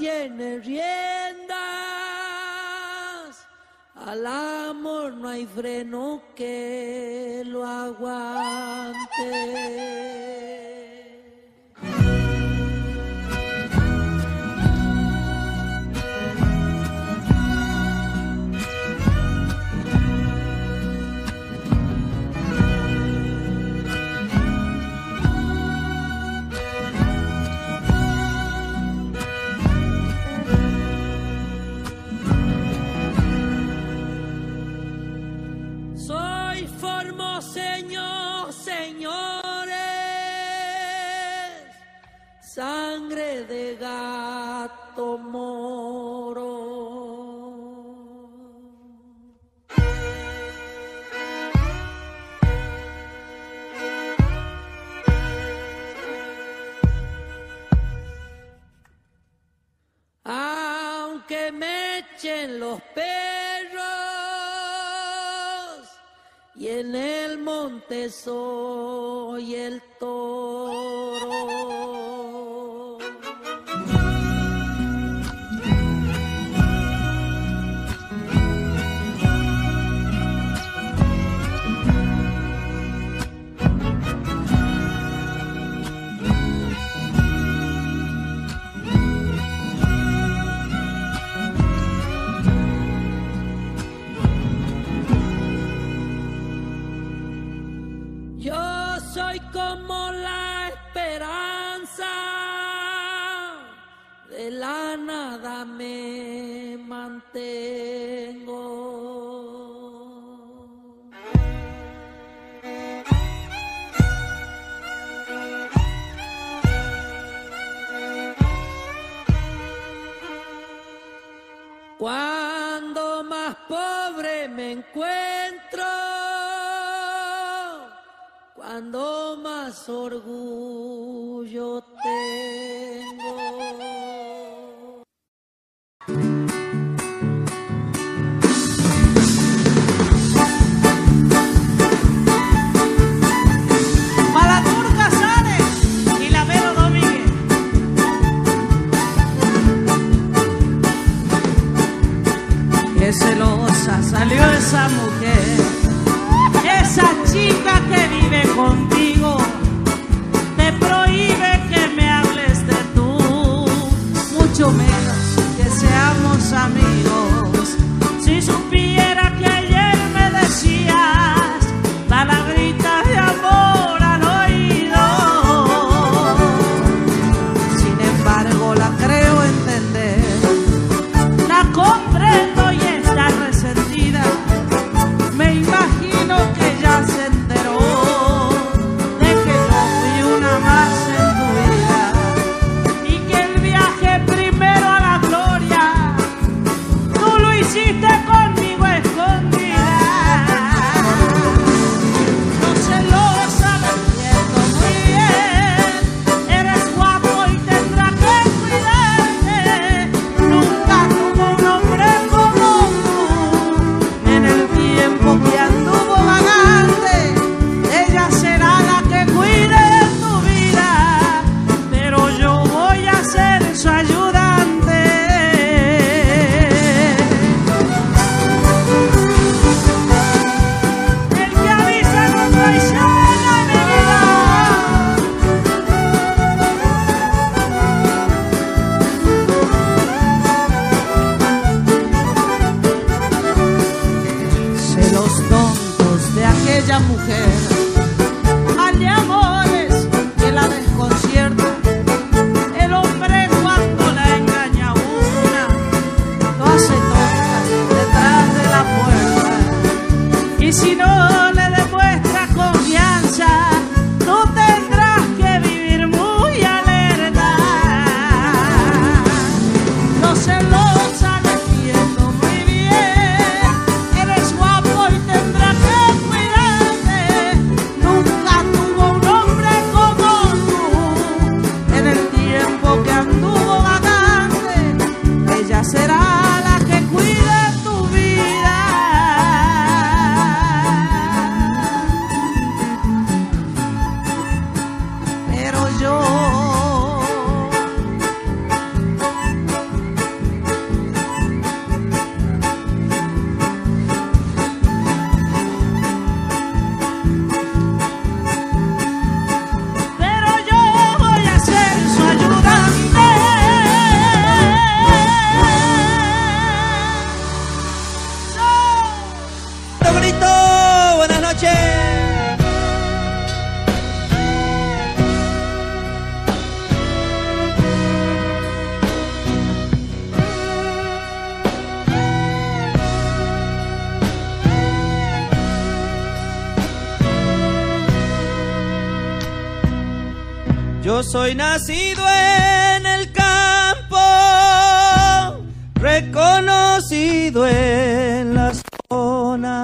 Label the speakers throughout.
Speaker 1: tiene riendas, al amor no hay freno que que me echen los perros y en el monte soy el toro. encuentro cuando más orgullo
Speaker 2: te mucho menos que seamos amigos.
Speaker 3: Soy nacido en el campo, reconocido en la zona.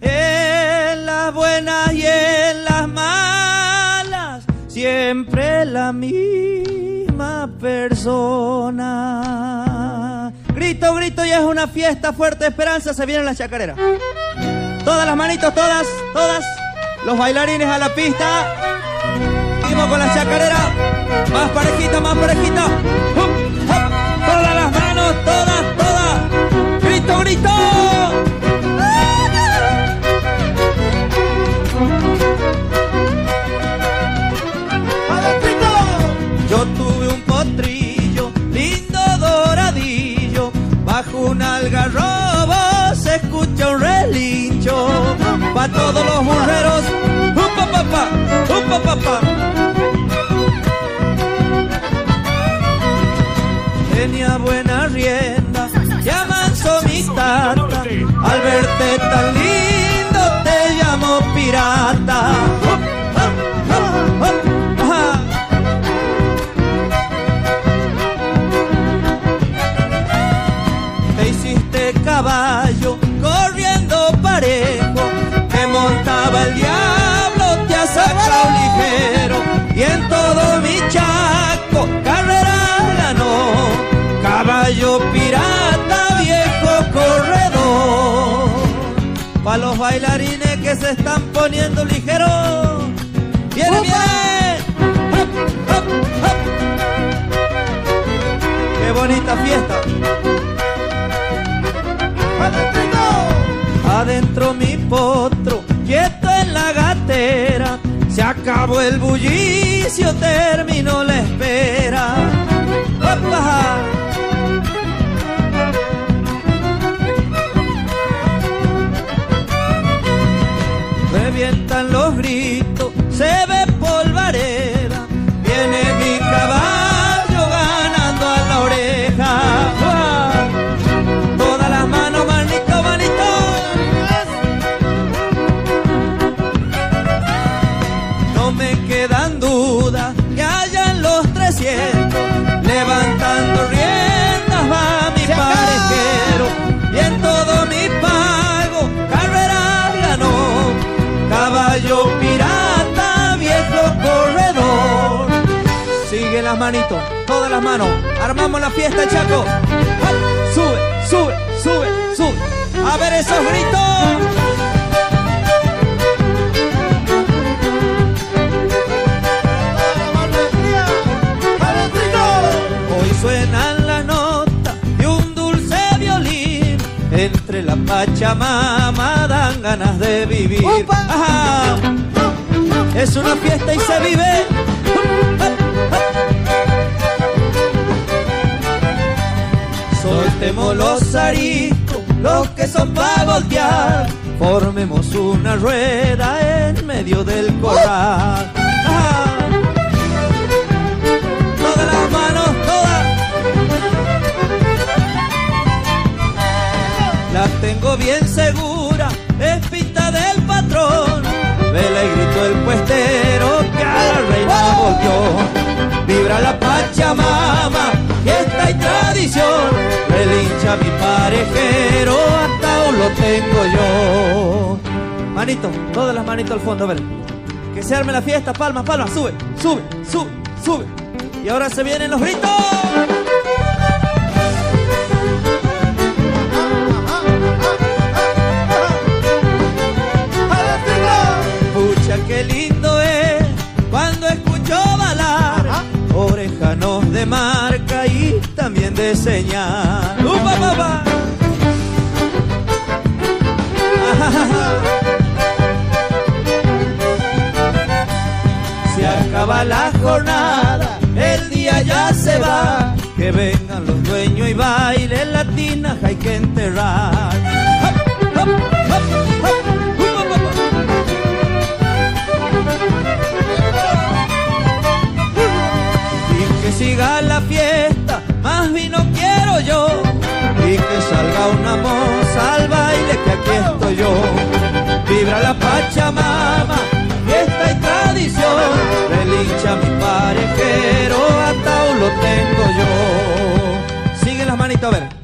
Speaker 3: En las buenas y en las malas, siempre la misma persona. Grito, grito y es una fiesta fuerte esperanza, se vienen las chacareras. Todas las manitos, todas, todas. Los bailarines a la pista. Seguimos con la chacarera. Más parejita, más parejita. Se están poniendo ligeros, viene viene, Hop, hop, hop. qué bonita fiesta. Adentro mi potro, quieto en la gatera. Se acabó el bullicio, terminó la espera. ¡Opa! Manitos todas las manos armamos la fiesta chaco sube sube sube sube a ver esos gritos Hoy suenan las notas de un dulce violín. Entre la Pachamama dan ganas de vivir. Ajá. Es una fiesta y se vive. Soltemos los ariscos, los que son para voltear. Formemos una rueda en medio del corral. Todas las manos, todas. Las tengo bien segura, es pinta del patrón. Vela y grito el puestero que a la reina volvió. La Pachamama, fiesta y tradición. Relincha mi parejero, hasta lo tengo yo. Manito, todas las manitos al fondo, a ver. Que se arme la fiesta, palmas, palmas, sube, sube, sube, sube. Y ahora se vienen los gritos. Pucha, qué lindo de marca y también de señal. ¡Upa, papá! Se acaba la jornada, el día ya se va. Que vengan los dueños y bailen la hay que enterrar. ¡Hop, hop, hop, hop!
Speaker 4: ver.